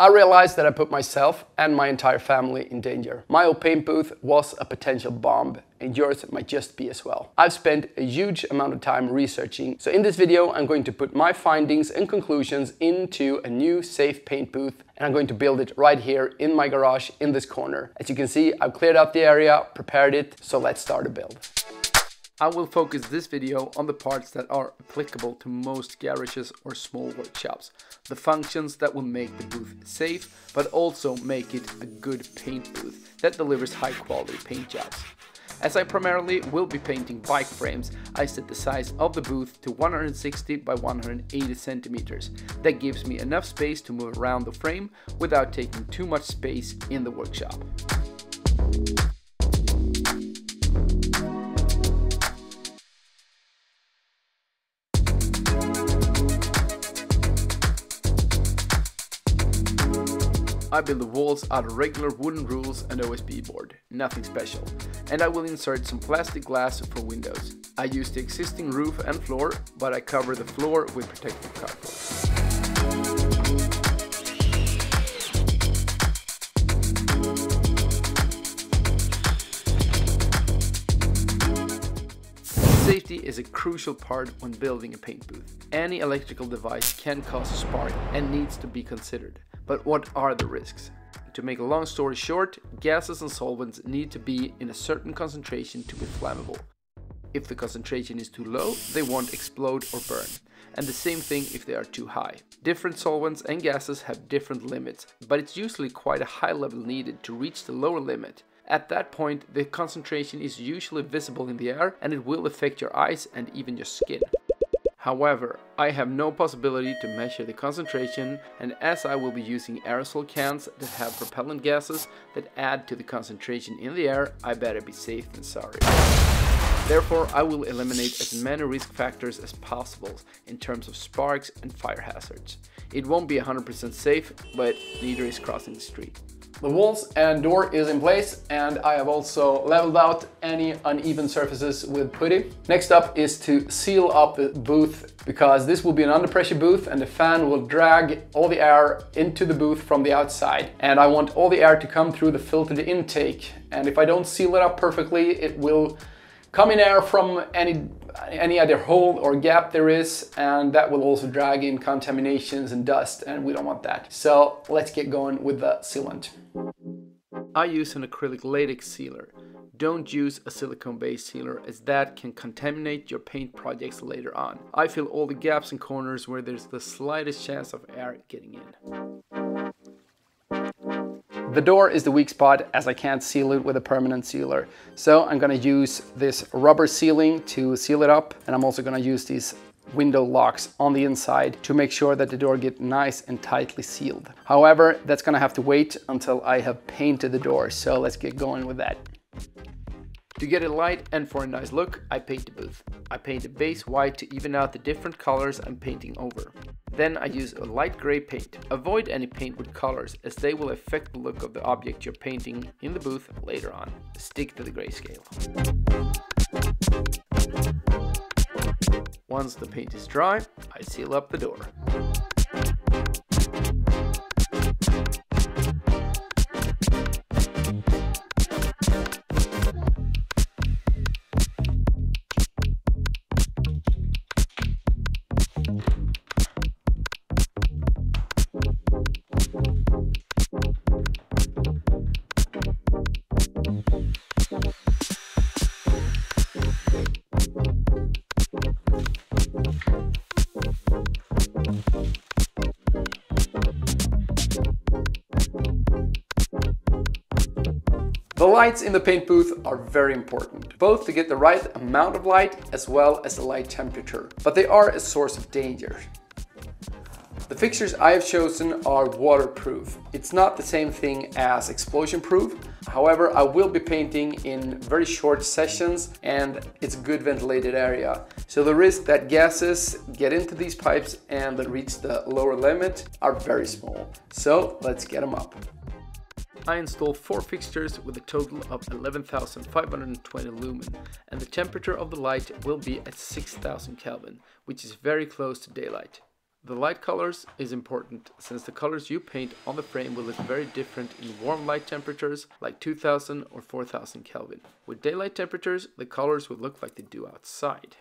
I realized that I put myself and my entire family in danger. My old paint booth was a potential bomb and yours might just be as well. I've spent a huge amount of time researching, so in this video I'm going to put my findings and conclusions into a new safe paint booth and I'm going to build it right here in my garage in this corner. As you can see, I've cleared out the area, prepared it, so let's start a build. I will focus this video on the parts that are applicable to most garages or small workshops. The functions that will make the booth safe, but also make it a good paint booth that delivers high quality paint jobs. As I primarily will be painting bike frames, I set the size of the booth to 160 by 180 centimeters. That gives me enough space to move around the frame without taking too much space in the workshop. I build the walls out of regular wooden rules and OSB board, nothing special. And I will insert some plastic glass for windows. I use the existing roof and floor, but I cover the floor with protective cardboard. Safety is a crucial part when building a paint booth. Any electrical device can cause a spark and needs to be considered. But what are the risks? To make a long story short, gases and solvents need to be in a certain concentration to be flammable. If the concentration is too low, they won't explode or burn. And the same thing if they are too high. Different solvents and gases have different limits, but it's usually quite a high level needed to reach the lower limit. At that point, the concentration is usually visible in the air and it will affect your eyes and even your skin. However, I have no possibility to measure the concentration and as I will be using aerosol cans that have propellant gases that add to the concentration in the air, I better be safe than sorry. Therefore, I will eliminate as many risk factors as possible in terms of sparks and fire hazards. It won't be 100% safe, but neither is crossing the street. The walls and door is in place and I have also leveled out any uneven surfaces with putty. Next up is to seal up the booth because this will be an under pressure booth and the fan will drag all the air into the booth from the outside. And I want all the air to come through the filtered intake. And if I don't seal it up perfectly, it will come in air from any any other hole or gap there is and that will also drag in contaminations and dust and we don't want that. So let's get going with the sealant. I use an acrylic latex sealer. Don't use a silicone based sealer as that can contaminate your paint projects later on. I fill all the gaps and corners where there's the slightest chance of air getting in. The door is the weak spot as I can't seal it with a permanent sealer. So I'm gonna use this rubber sealing to seal it up and I'm also gonna use these window locks on the inside to make sure that the door get nice and tightly sealed. However, that's gonna have to wait until I have painted the door. So let's get going with that. To get it light and for a nice look, I paint the booth. I paint the base white to even out the different colors I'm painting over. Then I use a light gray paint. Avoid any paint with colors as they will affect the look of the object you're painting in the booth later on. Stick to the grayscale. Once the paint is dry, I seal up the door. Lights in the paint booth are very important, both to get the right amount of light as well as the light temperature, but they are a source of danger. The fixtures I have chosen are waterproof. It's not the same thing as explosion proof, however I will be painting in very short sessions and it's a good ventilated area. So the risk that gases get into these pipes and that reach the lower limit are very small. So let's get them up. I installed four fixtures with a total of 11,520 lumen and the temperature of the light will be at 6000 Kelvin, which is very close to daylight. The light colors is important since the colors you paint on the frame will look very different in warm light temperatures like 2000 or 4000 Kelvin. With daylight temperatures, the colors will look like they do outside.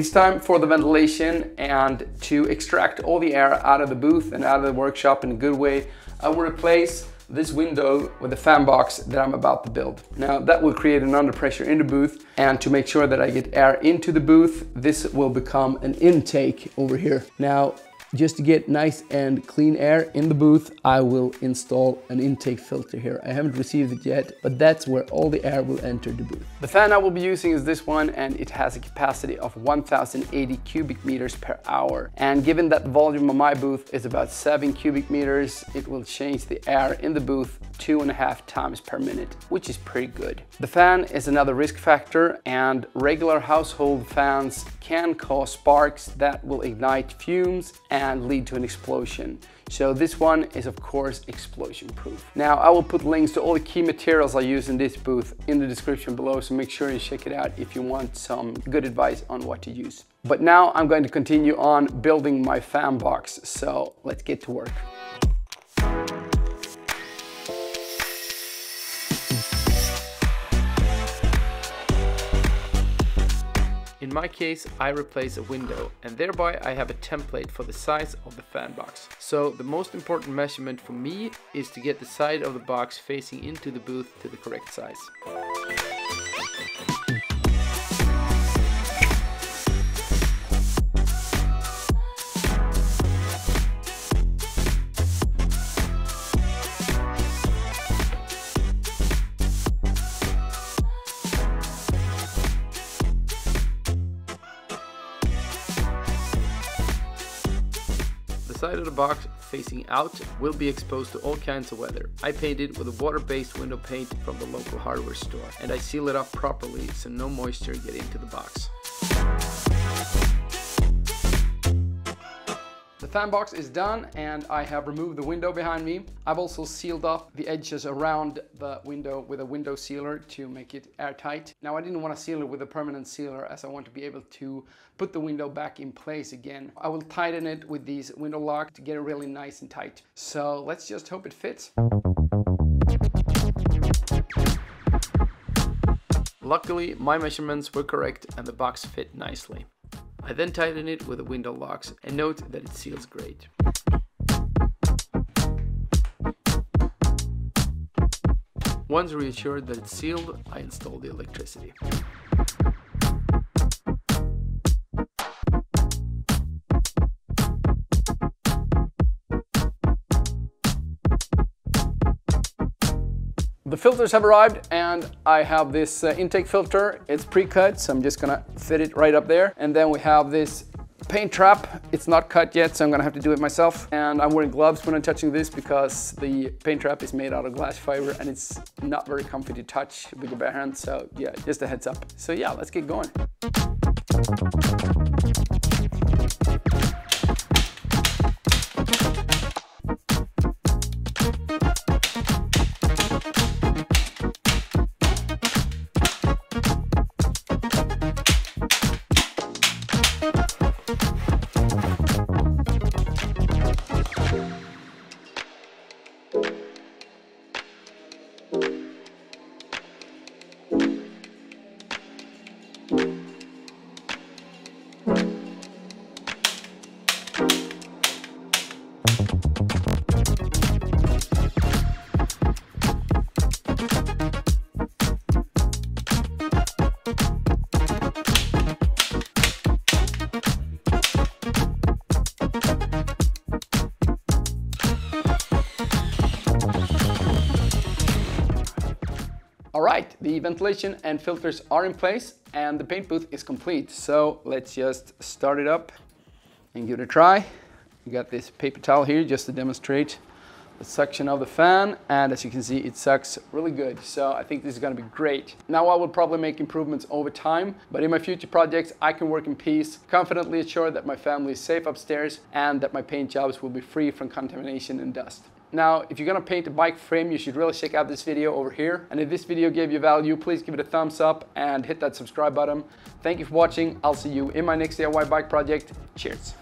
It's time for the ventilation and to extract all the air out of the booth and out of the workshop in a good way, I will replace this window with a fan box that I'm about to build. Now that will create an under pressure in the booth and to make sure that I get air into the booth, this will become an intake over here. Now just to get nice and clean air in the booth, I will install an intake filter here. I haven't received it yet, but that's where all the air will enter the booth. The fan I will be using is this one and it has a capacity of 1080 cubic meters per hour. And given that the volume of my booth is about seven cubic meters, it will change the air in the booth two and a half times per minute, which is pretty good. The fan is another risk factor and regular household fans can cause sparks that will ignite fumes and lead to an explosion. So this one is of course explosion proof. Now I will put links to all the key materials I use in this booth in the description below, so make sure you check it out if you want some good advice on what to use. But now I'm going to continue on building my fan box, so let's get to work. In my case, I replace a window and thereby I have a template for the size of the fan box. So the most important measurement for me is to get the side of the box facing into the booth to the correct size. Side of the box facing out will be exposed to all kinds of weather. I painted with a water-based window paint from the local hardware store and I seal it up properly so no moisture get into the box. Fan box is done and I have removed the window behind me. I've also sealed up the edges around the window with a window sealer to make it airtight. Now I didn't want to seal it with a permanent sealer as I want to be able to put the window back in place again. I will tighten it with these window locks to get it really nice and tight. So let's just hope it fits. Luckily, my measurements were correct and the box fit nicely. I then tighten it with the window locks and note that it seals great. Once reassured that it's sealed, I install the electricity. Filters have arrived and I have this uh, intake filter. It's pre-cut, so I'm just gonna fit it right up there. And then we have this paint trap. It's not cut yet, so I'm gonna have to do it myself. And I'm wearing gloves when I'm touching this because the paint trap is made out of glass fiber and it's not very comfy to touch with your bare hands. So yeah, just a heads up. So yeah, let's get going. The ventilation and filters are in place and the paint booth is complete. So let's just start it up and give it a try. You got this paper towel here just to demonstrate the suction of the fan and as you can see it sucks really good so I think this is going to be great. Now I will probably make improvements over time but in my future projects I can work in peace, confidently assure that my family is safe upstairs and that my paint jobs will be free from contamination and dust. Now, if you're gonna paint a bike frame, you should really check out this video over here. And if this video gave you value, please give it a thumbs up and hit that subscribe button. Thank you for watching. I'll see you in my next DIY bike project. Cheers.